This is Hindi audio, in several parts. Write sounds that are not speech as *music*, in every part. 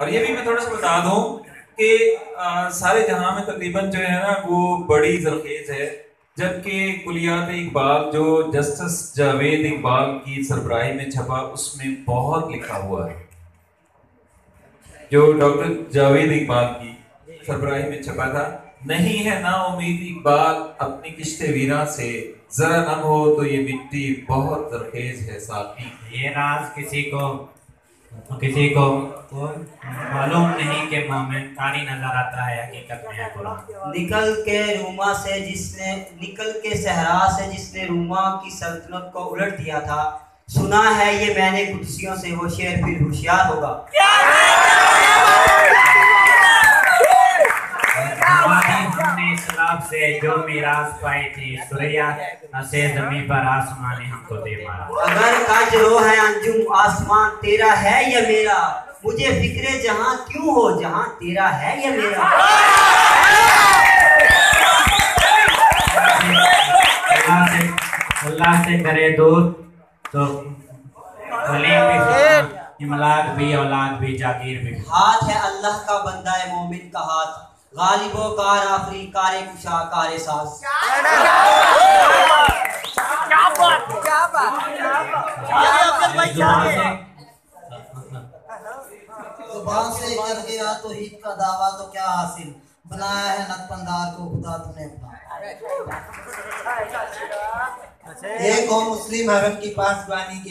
और ये भी मैं थोड़ा सा बता दूँ कि सारे जहाँ में तकरीबन जो है ना, वो बड़ी जरखेज है। जबकि कुलियात इकबाल, जो जस्टिस जावेद इकबाल की सरबराही में छपा, उसमें बहुत लिखा हुआ है। जो डॉक्टर जावेद इकबाल की सरबराही में छपा था। नहीं है ना उम्मीद इकबाल अपनी किश्ते वीरा से। जरा नम हो तो ये मिट्टी बहुत जरखेज है साथी। ये राज किसी को किसी को मालूम नहीं कि कारी नज़र आता है हकीकत में है कुरान। निकल के रूमा से जिसने निकल के सहरा से जिसने रूमा की सल्तनत को उलट दिया था सुना है ये मैंने कुर्सियों से वो शेर फिर होशियार होगा। से जो मिराज पाई थी सुरैया नसे जमी पर आसमान हमको दे मारा। अगर काज रो है अंजुम आसमान तेरा है या मेरा? मुझे फिक्रे जहाँ क्यों हो जहाँ तेरा है या मेरा? अल्लाह से अल्लाह से करे दूर तो इमलाक भी औलाद भी जागीर भी। हाथ है अल्लाह का बंदा है मोमिन का हाथ। गालिबो कार आफरी कारे कुशा कारे सास। क्या बात क्या बात। से कर तो हित का दावा तो क्या हासिल बनाया है नतपंदार को खुदा तुमने अपना एक और मुस्लिम हरम की पासबानी के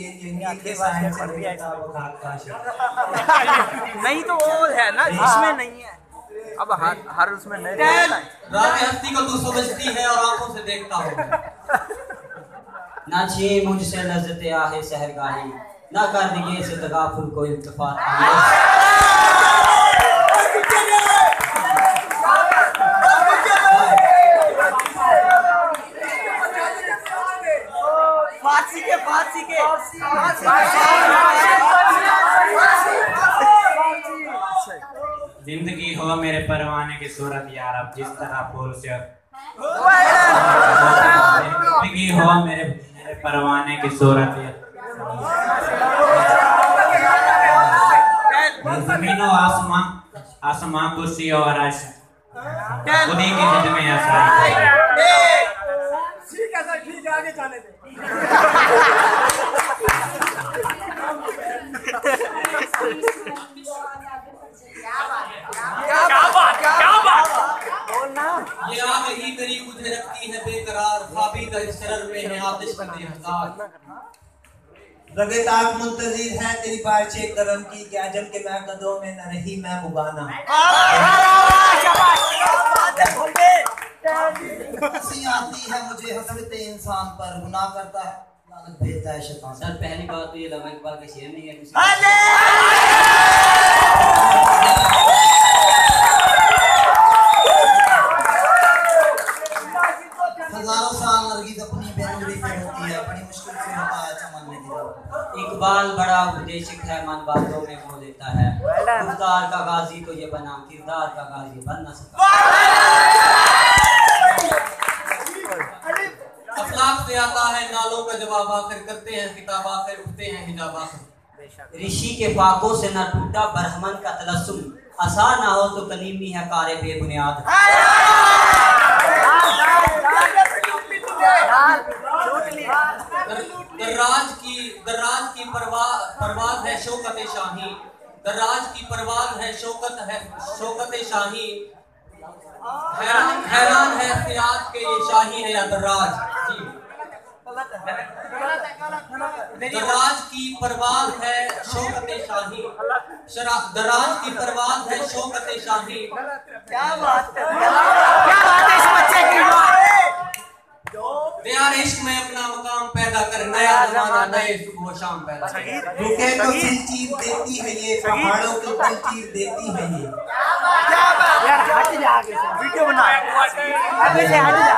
नहीं तो वो है ना, इसमें नहीं है। अब हर हर उसमें नहीं है हस्ती को है और आँखों से देखता हो। ना छीन मुझसे लज्जत आहे सहरगाही ना कर दिए से तगाफुल को इल्तफात फांसी के फांसी के। ज़िंदगी हो मेरे परवाने की सूरत यार अब जिस तरह फूल से ज़िंदगी हो मेरे परवाने की सूरत जमीनो आसमान आसमान कुर्सी और अर्श खुदी की जिद में आसमान ठीक है सर ठीक है आगे जाने दे क्या बात क्या बात। क्या बोलना। ये आ बेकरार का इस शरर में है आतिश का। हज़ार रगे ताक मुंतजिर है तेरी पार्चे करम की क्या जम के मैं कदों में न रही मैं मुबाना। हँसी आती है मुझे हँसते इंसान पर गुनाह करता है लानत भेजता है शैतान। सर पहली बात तो ये लगा इकबाल का शेर नहीं है इकबाल बड़ा उपदेशक है मन बातों में खो देता है। किरदार का गाजी तो ये बना किरदार का गाजी बन न सका। अखलाक से आता है नालों का जवाब आखिर करते हैं किताब आखिर उठते हैं हिजाब आखिर। ऋषि के पाकों से न टूटा बरहमन का तलस्सुम। आसान ना हो तो कलीमी है कारे बेबुनियाद। दर्राज की दर्राज की परवाज परवाज है शौकत शाही। दर्राज की परवाज है शौकत है, शौकत शाही। हैरान हैरान है फिराज के ये शाही है या दर्राज जी दराज की परवाज है शौकत शाही। दराज की परवाज है शौकत शाही। क्या बात है? क्या बात है? इस बच्चे की प्यार इश्क में अपना मकाम पैदा कर नया जमाना नए सुबह शाम पैदा कर। रुके तो दिल चीर देती है ये पहाड़ों को दिल चीर देती है ये। यार हट जा आगे से। वीडियो बना। अबे से हट जा।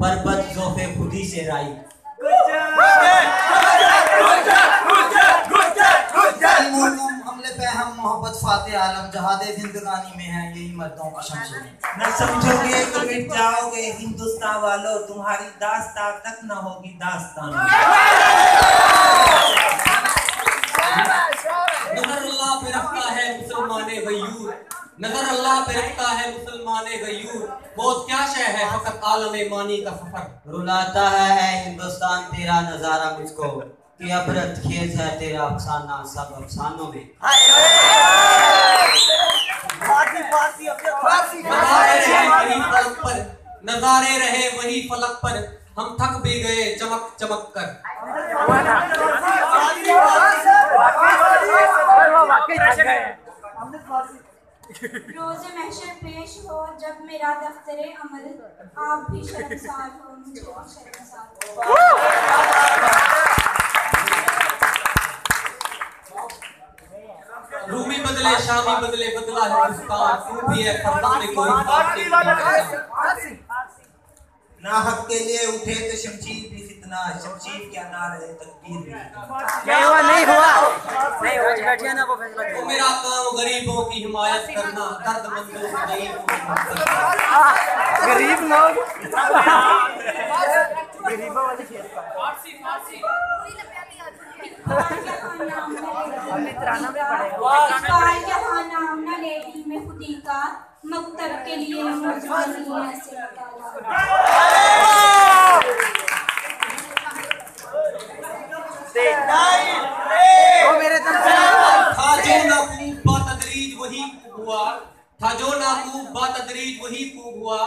पर्वत जोफे खुदी से राई। हमले पे हम मोहब्बत फाते आलम जहादे जिंदगानी में है यही मर्दों की शमशेर न समझोगे तो मिट जाओगे हिंदुस्तान वालों तुम्हारी दास्तान तक न होगी दास्तान। नज़र अल्लाह पे रखता है मुसलमान गयूर नज़र अल्लाह पे रखता है मुसलमान गयूर। बहुत क्या शय है? फकत आलम मानी का सफ़र। रुलाता है, है हिंदुस्तान तेरा नज़ारा मुझको। कि अबरत खेज है तेरा अफसाना सब अफसानों में। नजारे रहे वही फलक पर। नजारे रहे वही फलक पर। हम थक भी गए चमक चमक कर। रोज़े महशर पेश हो जब मेरा दफ्तर अमल आप भी शर्मसार हो मुझे भी शर्मसार हो। रूमी बदले शामी बदले बदला हिंदुस्तान तू भी है फ़र्ज़ में कोई ना हक के लिए उठे तो शमशीर भी फितना शमशीर क्या ना रहे तकदीर भी। नहीं हुआ? नहीं हुआ। नहीं हुआ बैठिए ना वो फैसला तो मेरा काम गरीबों की हिमायत करना दर्दमंदों की गरीबों की करना। गरीब लोग। गरीबों वाले शेर का इकबाल यहाँ नाम न लेडी में खुदी का मकतब के लिए था जो नाकूब बातदरीज वही खूब हुआ। था जो नाकूब बातदरीज वही खूब हुआ।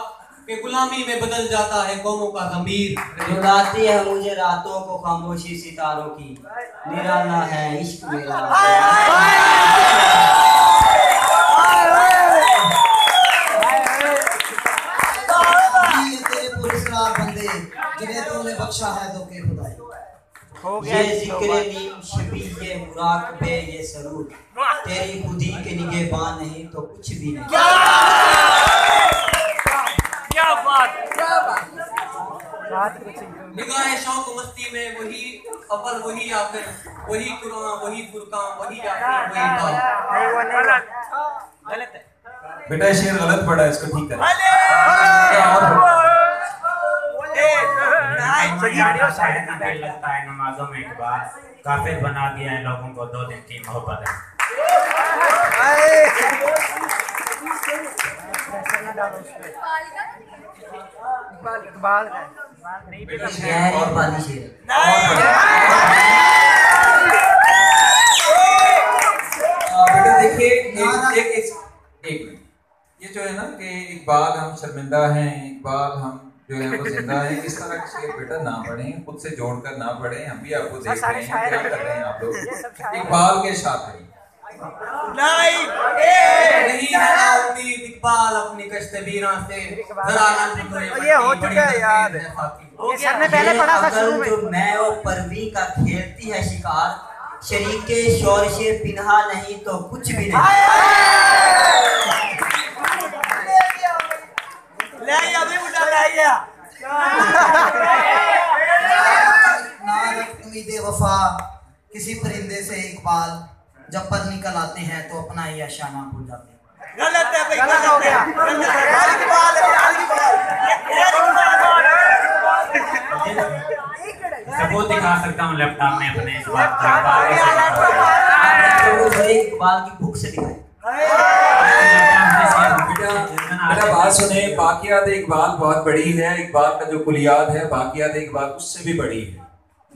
कि गुलामी में बदल जाता है कौमों का जमीर रुलाती है मुझे रातों को खामोशी सितारों की। निराला है इश्क मेरा बख्शा है तो के खुदाई। हो गया। ये ज़िक्र नीम शबी ये मुराकबे ये सरूर तेरी खुदी के निगहबान नहीं तो कुछ भी नहीं। क्या बात! क्या बात! बात! कुछ नहीं। निगाह शौक मस्ती में वही अव्वल वही आखिर वही कुरान वही फुरकान वही आखिर वही बात! गलत। है। बेटा शेर गलत पड़ा है इसको ठीक कर। लगता है नमाजों में इकबाल काफिर बना दिया है लोगों को दो दिन की मोहब्बत है। है। देखिए एक एक एक एक ये जो है ना कि इकबाल हम शर्मिंदा हैं इकबाल हम जो है वो ज़िंदा हैं इस तरह के शेर बेटा ना पढ़े खुद से जोड़कर ना पढ़े हम भी आपको देख रहे हैं क्या कर रहे हैं आप लोग। इकबाल के साथ है। इकबाल। अपनी से ये हो चुका यार। साथी। ये सर ने पहले पढ़ा था शुरू में। मैं और परवी का खेलती है शिकार शरीके शोर से पिन्हा नहीं तो कुछ भी नहीं। ले ना उम्मीद वफा किसी परिंदे से इकबाल जब पर निकल आते हैं तो अपना ही अशाना भूल जाते हैं गलत है भाई गलत हो गया की बात सबूत दिखा सकता हूँ लैपटॉप में अपने इस बात का तो इकबाल की बुक से दिखाए बेटा बात सुने, बाकियात इकबाल बहुत बड़ी है इकबाल का जो कुलियात है, बाकियात इकबाल उससे भी बड़ी है।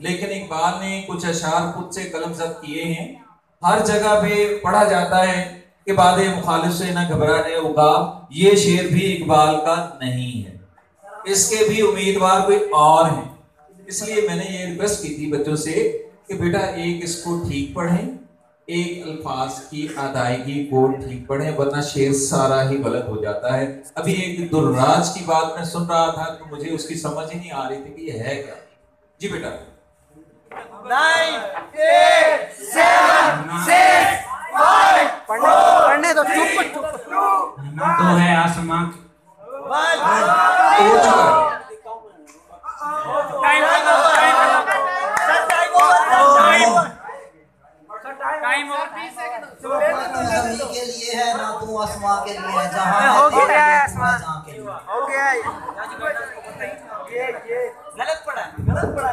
लेकिन इकबाल ने कुछ अशार खुद से कलम जब्त किए हैं। हर जगह पे पढ़ा जाता है कि बाद मुखालिफ से ना घबराने उकाब ये शेर भी इकबाल का नहीं है। इसके भी उम्मीदवार कोई और हैं। इसलिए मैंने ये रिक्वेस्ट की थी बच्चों से कि बेटा एक इसको ठीक पढ़ें एक अल्फाज की अदायगी को ठीक पढ़े वरना शेर सारा ही गलत हो जाता है। अभी एक दुर्राज की बात मैं सुन रहा था तो मुझे उसकी समझ ही नहीं आ रही थी कि ये है क्या। जी बेटा। नाइन एट सेवन सिक्स पढ़ने पढ़ने तो चुप चुप। दो है आसमान हो चुका है तू जमी के लिए है ना तू आसमां के लिए है जहाँ हो गया आसमां। जहाँ के लिए हो। गया ये ये। गलत पढ़ा गलत पढ़ा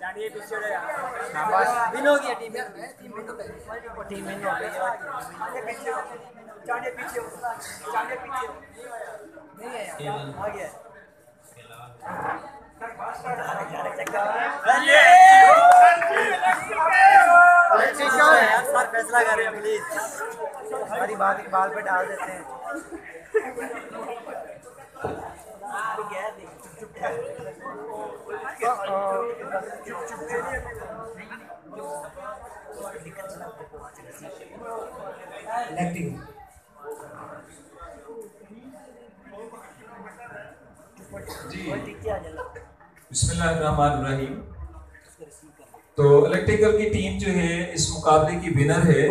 जानिए पीछे शाबाश। विन हो गया टीम टीम विन हो गई टीम विन हो। गई पीछे फैसला कर प्लीज़ हमारी बात इकबाल पे डाल देते हैं इलेक्टिव बिस्मिल्लाहिर्रहमानिर्रहीम। *laughs* तो इलेक्ट्रिकल की टीम जो है इस मुकाबले की विनर है।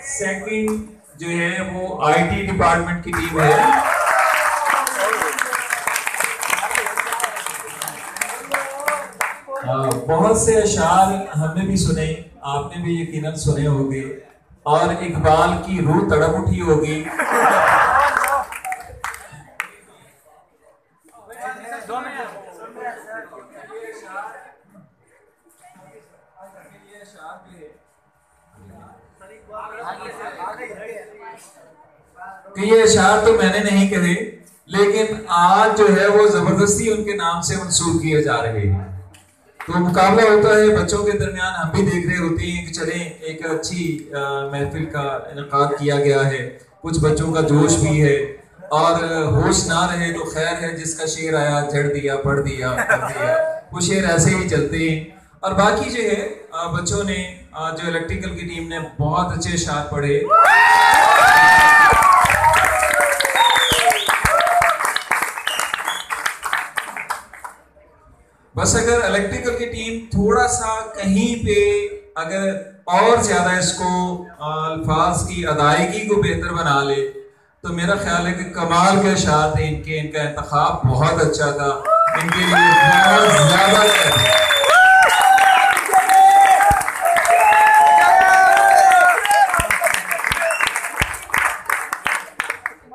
सेकंड जो है वो आईटी डिपार्टमेंट की टीम है। बहुत से अशार हमने भी सुने, आपने भी यकीनन सुने होंगे। और इकबाल की रूह तड़प उठी होगी। कि ये अशार तो मैंने नहीं कहे, लेकिन आज जो है वो ज़बरदस्ती उनके नाम से मंसूब किए जा रहे हैं। तो मुकाबला होता है, बच्चों के दरमियान हम भी देख रहे होते हैं कि चले, एक अच्छी महफिल का इनका किया गया है। कुछ बच्चों का जोश भी है। और होश ना रहे तो खैर है, जिसका शेर आया झड़ दिया, पढ़ दिया पढ़ दिया। वो शेर ऐसे ही चलते हैं। और बाकी जो है बच्चों ने जो इलेक्ट्रिकल की टीम ने बहुत अच्छे शार पढ़े। बस अगर इलेक्ट्रिकल की टीम थोड़ा सा कहीं पे अगर और ज़्यादा इसको अल्फाज की अदायगी को बेहतर बना ले तो मेरा ख्याल है कि कमाल के अशार थे इनके, इनका इंतखाब बहुत अच्छा था। इनके लिए बहुत ज़्यादा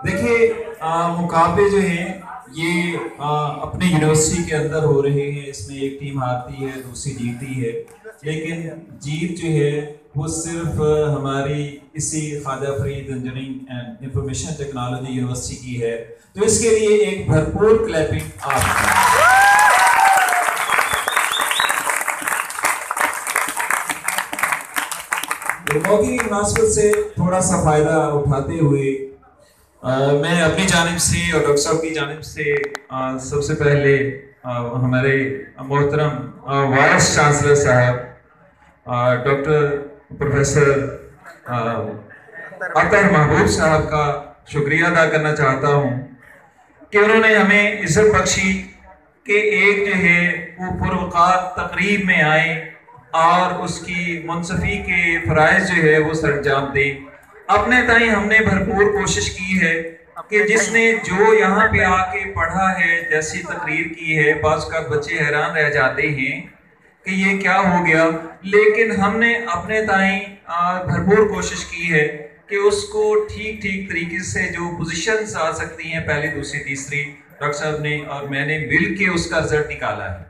देखिए मुकाबले जो हैं ये अ, अपने यूनिवर्सिटी के अंदर हो रहे हैं। इसमें एक टीम हारती है दूसरी जीतती है। लेकिन जीत जो है वो सिर्फ़ हमारी इसी Khwaja Farid engineering and information technology university की है। तो इसके लिए एक भरपूर क्लैपिंग आप से थोड़ा सा फ़ायदा उठाते हुए अ, मैं अपनी जानब से और डॉक्टर साहब की जानब से अ, सबसे पहले अ, हमारे मोहतरम वाइस चांसलर साहब डॉक्टर प्रोफेसर अतर महबूब साहब का शुक्रिया अदा करना चाहता हूँ कि उन्होंने हमें इज़्ज़त बख्शी कि एक जो है वो पुरवकार तकरीब में आए और उसकी मुनसफी के फ़राइज जो है वो सरंजाम दें। अपने ताई हमने भरपूर कोशिश की है कि जिसने जो यहाँ पे आके पढ़ा है जैसी तकरीर की है बाज का बच्चे हैरान रह जाते हैं कि ये क्या हो गया। लेकिन हमने अपने ताई भरपूर कोशिश की है कि उसको ठीक ठीक तरीके से जो पोजीशंस आ सकती हैं पहली दूसरी तीसरी डॉक्टर साहब ने और मैंने मिल के उसका रिज़ल्ट निकाला है।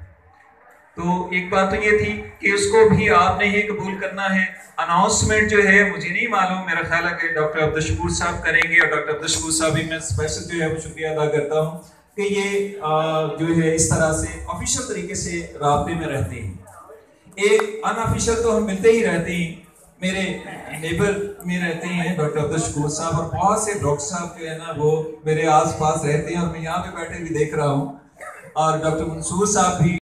तो एक बात तो ये थी कि उसको भी आपने ही कबूल करना है। अनाउंसमेंट जो है, मुझे नहीं मालूम। मेरा ख्याल है कि डॉक्टर अब्दुल शकूर साहब करेंगे और डॉक्टर अब्दुल शकूर साहब भी मैं स्पेशल जो है वो शुक्रिया अदा करता हूँ कि ये जो है इस तरह से ऑफिशियल तरीके से रबते में रहते हैं। एक अनऑफिशियल तो हम मिलते ही रहते हैं। मेरे नेबर में रहते हैं डॉक्टर अब्दुल शकूर साहब और बहुत से डॉक्टर साहब जो है ना, वो मेरे आसपास रहते हैं और मैं यहाँ पे बैठे भी देख रहा हूँ। और डॉक्टर मंसूर साहब भी